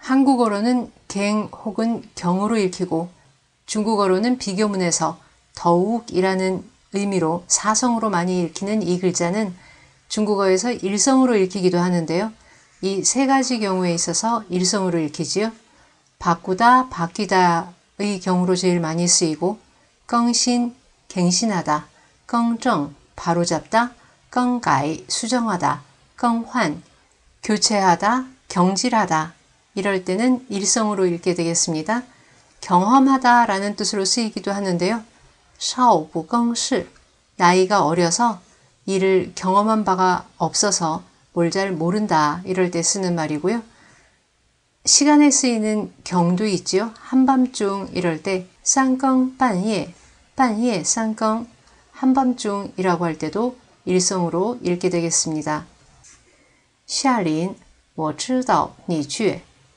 한국어로는 갱 혹은 경으로 읽히고 중국어로는 비교문에서 더욱이라는 의미로 사성으로 많이 읽히는 이 글자는 중국어에서 일성으로 읽히기도 하는데요. 이 세 가지 경우에 있어서 일성으로 읽히지요. 바꾸다, 바뀌다의 경우로 제일 많이 쓰이고 껑신, 갱신하다, 껑정, 바로잡다, 껑가이, 수정하다, 껑환, 교체하다, 경질하다 이럴 때는 일성으로 읽게 되겠습니다. 경험하다 라는 뜻으로 쓰이기도 하는데요. 샤오부껑시 나이가 어려서 이를 경험한 바가 없어서 뭘 잘 모른다 이럴 때 쓰는 말이고요. 시간에 쓰이는 경도 있지요. 한밤중 이럴 때 쌍껑半夜, 半夜 쌍껑 한밤중이라고 할 때도 일성으로 읽게 되겠습니다. 夏琳，我知道你却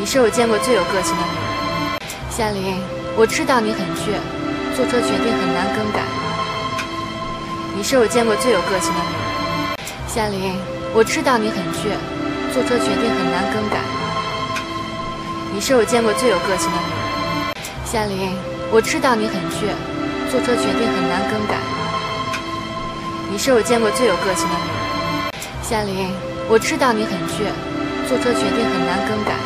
你是我见过最有个性的女人。夏琳，我知道你很倔，做错决定很难更改。你是我见过最有个性的女人。夏琳，我知道你很倔，做错决定很难更改。你是我见过最有个性的女人。夏琳，我知道你很倔，做错决定很难更改。你是我见过最有个性的女人。夏琳，我知道你很倔，做错决定很难更改。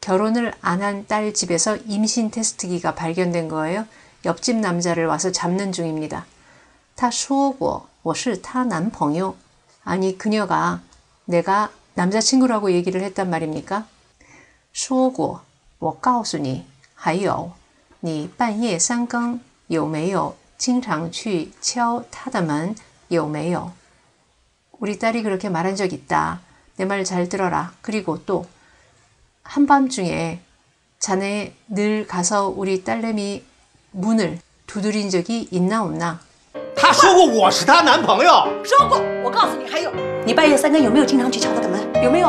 결혼을 안 한 딸 집에서 임신 테스트기가 발견된 거예요. 옆집 남자를 와서 잡는 중입니다. 他说过我是他男朋友. 아니 그녀가 내가 남자친구라고 얘기를 했단 말입니까? 说过我告诉你还有 你半夜三更有没有经常去敲他的门有没有 우리 딸이 그렇게 말한 적 있다. 내 말 잘 들어라. 그리고 또 한밤중에 자네 늘 가서 우리 딸내미 문을 두드린 적이 있나 없나? 他说过我是他男朋友。说过我告诉你还有你半夜三更有没有经常去敲他的门有没有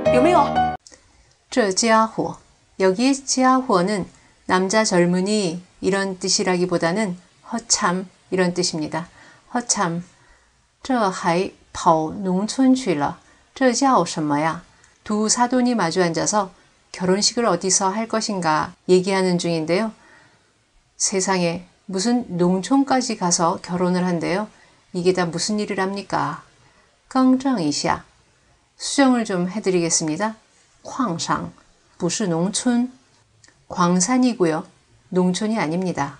여기의지하호 여기의지하호는 남자 젊은이 이런 뜻입니다. 허참 这还跑农村去了这叫什么呀？두 사돈이 마주 앉아서 결혼식을 어디서 할 것인가 얘기하는 중인데요. 세상에 무슨 농촌까지 가서 결혼을 한대요. 이게 다 무슨 일이랍니까? 更正一下. 수정을 좀 해드리겠습니다. 矿上不是 농촌 광산이고요. 농촌이 아닙니다.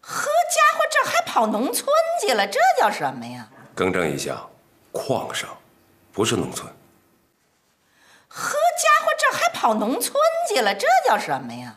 呵家伙，这还跑农村去了，这叫什么呀？更正一下，矿上不是农村。呵家伙，这还跑农村去了，这叫什么呀？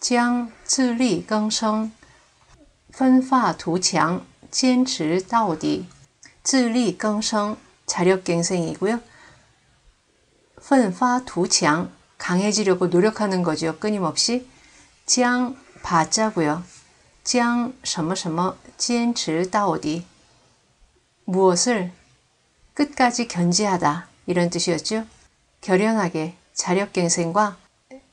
将自力更生，奋发图强，坚持到底。 智力更生, 자력갱생이고요. 奋发图强, 강해지려고 노력하는 거죠. 끊임없이. 将 바자고요. 将什么什么坚持到底 무엇을 끝까지 견지하다 이런 뜻이었죠. 결연하게 자력갱생과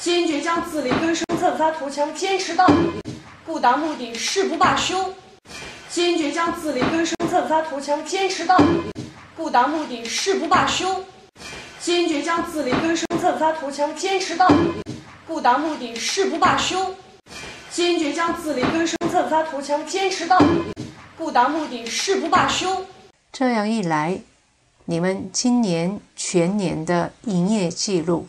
坚决将自力更生、奋发图强坚持到底，不达目的誓不罢休。坚决将自力更生、奋发图强坚持到底，不达目的誓不罢休。坚决将自力更生、奋发图强坚持到底，不达目的誓不罢休。坚决将自力更生、奋发图强坚持到底，不达目的誓不罢休。这样一来，你们今年全年的营业记录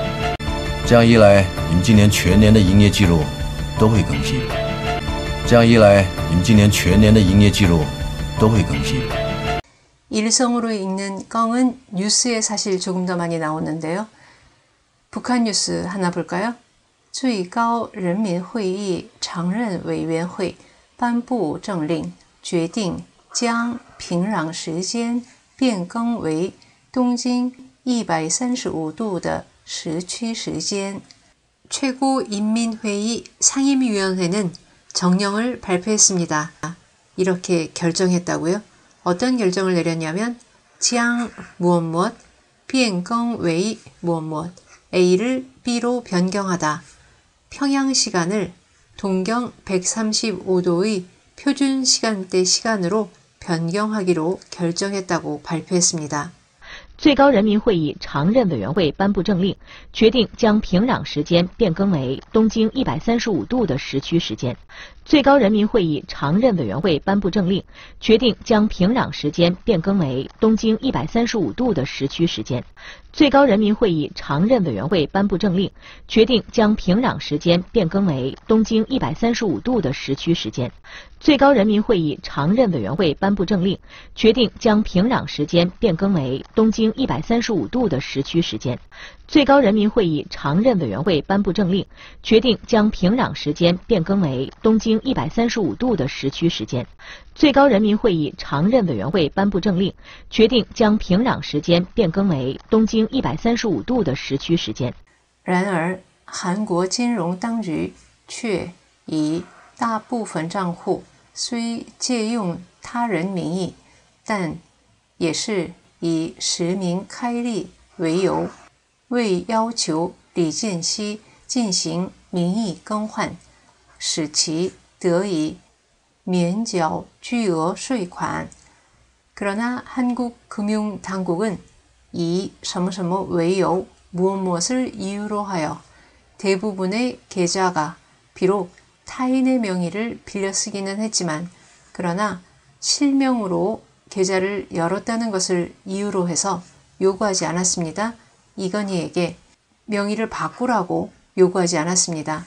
这样一来，你们今年全年的营业记录都会更新。这样一来，你们今年全年的营业记录都会更新。일성으로읽는껑은뉴스에사실조금더많이나오는데요북한뉴스하나볼까요最高人民会议常任委员会颁布政令，决定将平壤时间。变更为东经一百三十五度的 时区时间。최고인민회의상임위원회는정령을발표했습니다 이렇게결정했다고요어떤결정을내렸냐면장무엇무엇변경외무엇무엇 A 를 B로 변경하다평양시간을동경135도의표준시간대시간으로 변경하기로 결정했다고 발표했습니다. 最高人民会议常任委员会颁布政令，决定将平壤时间变更为东经一百三十五度的时区时间。最高人民会议常任委员会颁布政令，决定将平壤时间变更为东经一百三十五度的时区时间。最高人民会议常任委员会颁布政令，决定将平壤时间变更为东经一百三十五度的时区时间。最高人民会议常任委员会颁布政令，决定将平壤时间变更为东经一百三十五度的时区时间。最高人民会议常任委员会颁布政令，决定将平壤时间变更为东经一百三十五度的时区时间。最高人民会议常任委员会颁布政令，决定将平壤时间变更为东经一百三十五度的时区时间。然而，韩国金融当局却以大部分账户虽借用他人名义，但也是以实名开立为由，未要求李健熙进行名义更换，使其得以。免缴巨额税款。그러나한국금융당국은이什么什么为由무엇무엇을이유로하여대부분의계좌가비록타인의명의를빌려쓰기는했지만그러나실명으로계좌를열었다는것을이유로해서요구하지않았습니다이건희에게명의를바꾸라고요구하지않았습니다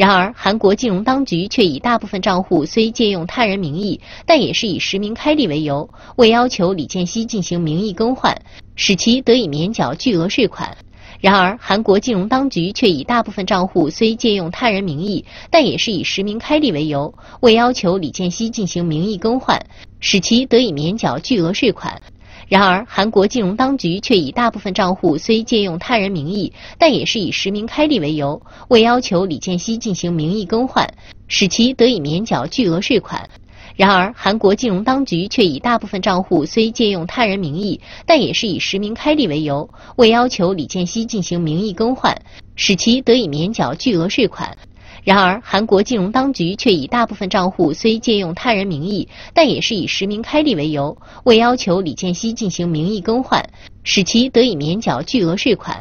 然而，韩国金融当局却以大部分账户虽借用他人名义，但也是以实名开立为由，未要求李健熙进行名义更换，使其得以免缴巨额税款。然而，韩国金融当局却以大部分账户虽借用他人名义，但也是以实名开立为由，未要求李健熙进行名义更换，使其得以免缴巨额税款。然而，韩国金融当局却以大部分账户虽借用他人名义，但也是以实名开立为由，未要求李健熙进行名义更换，使其得以免缴巨额税款。然而，韩国金融当局却以大部分账户虽借用他人名义，但也是以实名开立为由，未要求李健熙进行名义更换，使其得以免缴巨额税款。然而，韩国金融当局却以大部分账户虽借用他人名义，但也是以实名开立为由，未要求李建熙进行名义更换，使其得以免缴巨额税款。